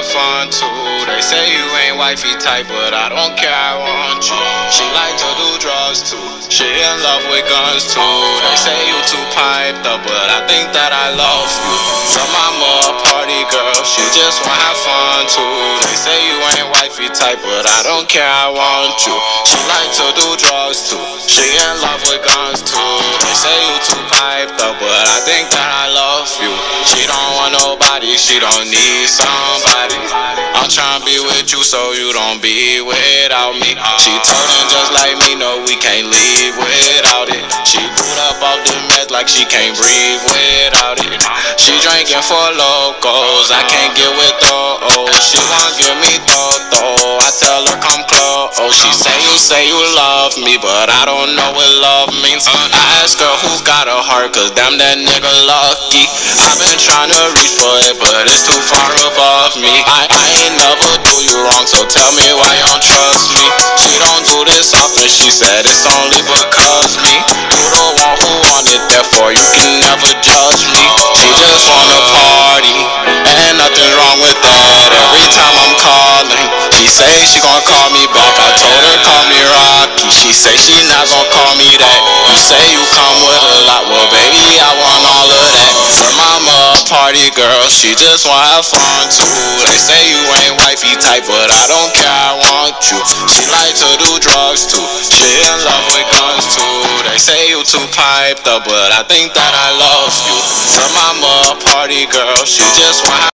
have fun too. They say you ain't wifey type, but I don't care, I want you. She like to do drugs too. She in love with guns too. They say you too piped up, but I think that I love you. Your mama a party girl, she just wanna have fun too. They say you ain't wifey type, but I don't care, I want you. She like to do drugs too. She in love with guns too. They say you too piped up, but I think that I love you. She don't want nobody, she don't need somebody. Tryna be with you so you don't be without me. She turning just like me, no, we can't leave without it. She boot up off the meds like she can't breathe without it. She drinking Four Lokos, I can't get with those. She wanna give me though. I tell her come close. She say you say you love me, but I don't know what love means. I ask her who got a heart, cause damn that nigga lucky. I've been trying to reach for it, but it's too far above me. I, I never do you wrong, so tell me why you don't trust me. She don't do this often, she said it's only because me. You the one who want it, therefore you can never judge me. She just wanna party, and nothing wrong with that. Every time I'm calling, she say she gon' call me back. I told her call me Rocky. She say she not gon' call me that. You say you come girl, she just wanna have fun too. They say you ain't wifey type, but I don't care, I want you. She like to do drugs too. She in love with guns too. They say you too piped up, but I think that I love you. Her mama party girl, she just wanna